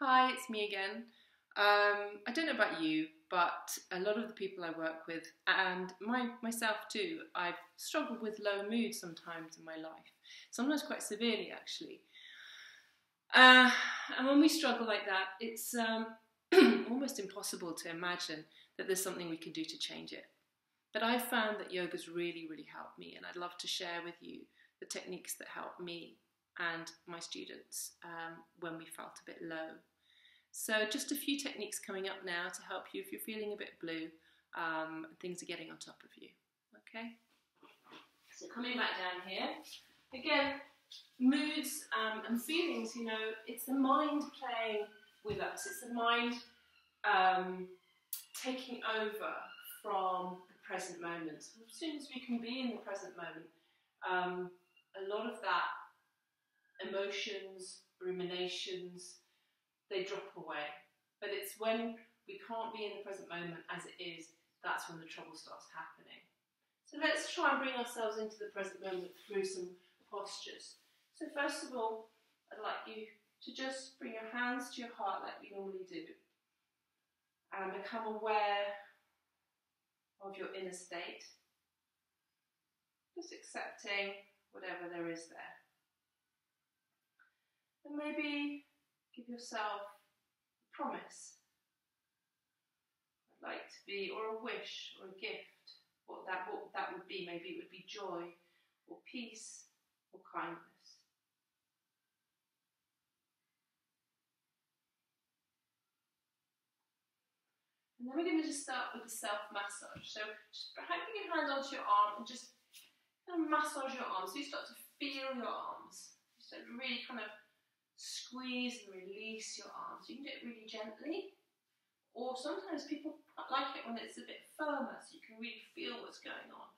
Hi, it's me again. Um, I don't know about you, but a lot of the people I work with, and my, myself too, I've struggled with low mood sometimes in my life, sometimes quite severely actually. Uh, and when we struggle like that, it's um, almost impossible to imagine that there's something we can do to change it. But I've found that yoga's really, really helped me, and I'd love to share with you the techniques that help me and my students um, when we felt a bit low. So just a few techniques coming up now to help you if you're feeling a bit blue um, things are getting on top of you. Okay? So coming back down here, again, moods um, and feelings, you know, it's the mind playing with us. It's the mind um, taking over from the present moment. As soon as we can be in the present moment, um, a lot of that emotions, ruminations, they drop away. But it's when we can't be in the present moment as it is, that's when the trouble starts happening. So let's try and bring ourselves into the present moment through some postures. So first of all, I'd like you to just bring your hands to your heart like we normally do and become aware of your inner state. Just accepting whatever there is there. And maybe give yourself a promise. I'd like to be, or a wish, or a gift. What that, what that would be. Maybe it would be joy, or peace, or kindness. And then we're going to just start with the self massage. So just put your hand onto your arm and just kind of massage your arms. So you start to feel your arms. You start to really kind of squeeze and release your arms. You can do it really gently, or sometimes people like it when it's a bit firmer, so you can really feel what's going on.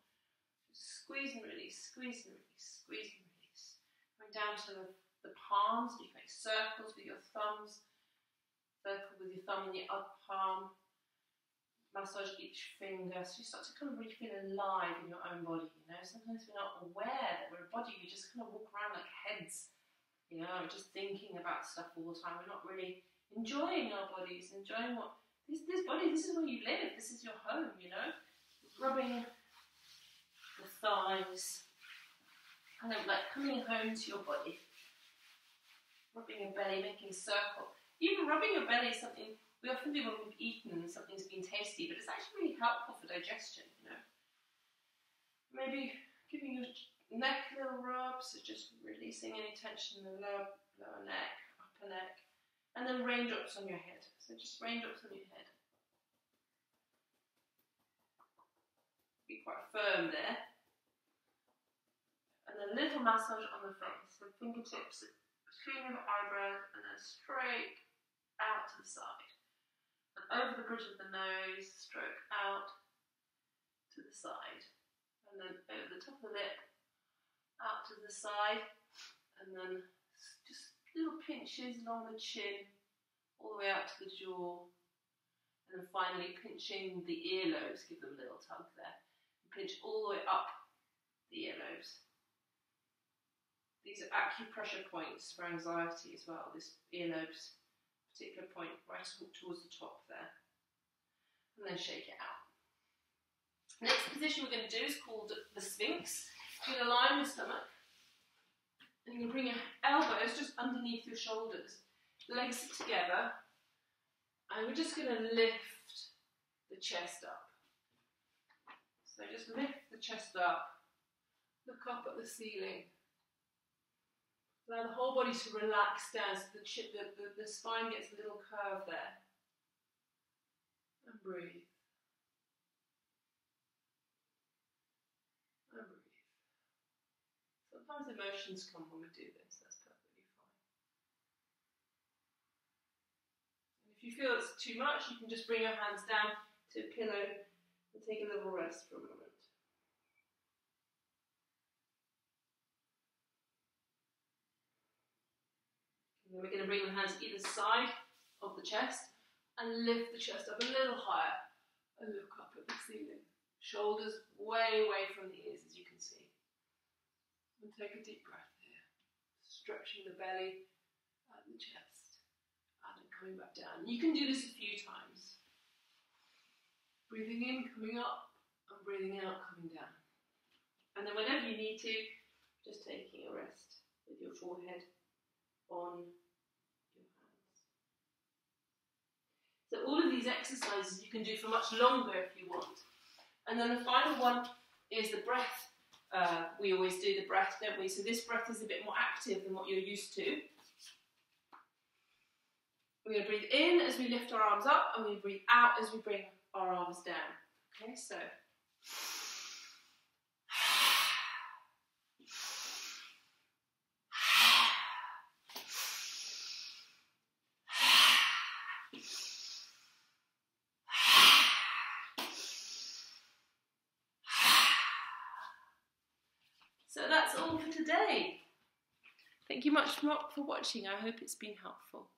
squeeze and release, squeeze and release, squeeze and release. Going down to the, the palms, you can make circles with your thumbs, circle with your thumb and your upper palm, massage each finger so you start to kind of really feel alive in your own body you know sometimes we're not aware that we're a body we just kind of walk around like heads you know, just thinking about stuff all the time. We're not really enjoying our bodies, enjoying what this this body. This is where you live. This is your home. You know, rubbing the thighs, kind of like coming home to your body. Rubbing your belly, making a circle. Even rubbing your belly is something we often do when we've eaten and something's been tasty, but it's actually really helpful for digestion. You know, maybe giving your neck little rubs, so just releasing any tension in the lower, lower neck, upper neck, and then raindrops on your head. So just raindrops on your head. Be quite firm there. And then a little massage on the face. So fingertips between your eyebrows and then straight out to the side. And over the bridge of the nose, stroke out to the side. And then over the top of the lip, to the side, and then just little pinches along the chin, all the way out to the jaw, and then finally pinching the earlobes, give them a little tug there, and pinch all the way up the earlobes. These are acupressure points for anxiety as well, this earlobes particular point right towards the top there. And then shake it out. Next position we're going to do is called the Sphinx. You're going to on your stomach. And you bring your elbows just underneath your shoulders. Legs together. And we're just going to lift the chest up. So just lift the chest up. Look up at the ceiling. Allow the whole body to relax down so the, the, the, the spine gets a little curve there. And breathe. Sometimes emotions come when we do this, that's perfectly fine. And if you feel it's too much, you can just bring your hands down to a pillow and take a little rest for a moment. And then we're going to bring the hands either side of the chest and lift the chest up a little higher and look up at the ceiling. Shoulders way away from the ears, as you can take a deep breath here, stretching the belly and the chest. And then coming back down. You can do this a few times. Breathing in, coming up, and breathing out, coming down. And then whenever you need to, just taking a rest with your forehead on your hands. So all of these exercises you can do for much longer if you want. And then the final one is the breath. Uh, we always do the breath, don't we? So this breath is a bit more active than what you're used to. We're going to breathe in as we lift our arms up, and we breathe out as we bring our arms down. Okay, so. So that's all for today. Thank you much for watching. I hope it's been helpful.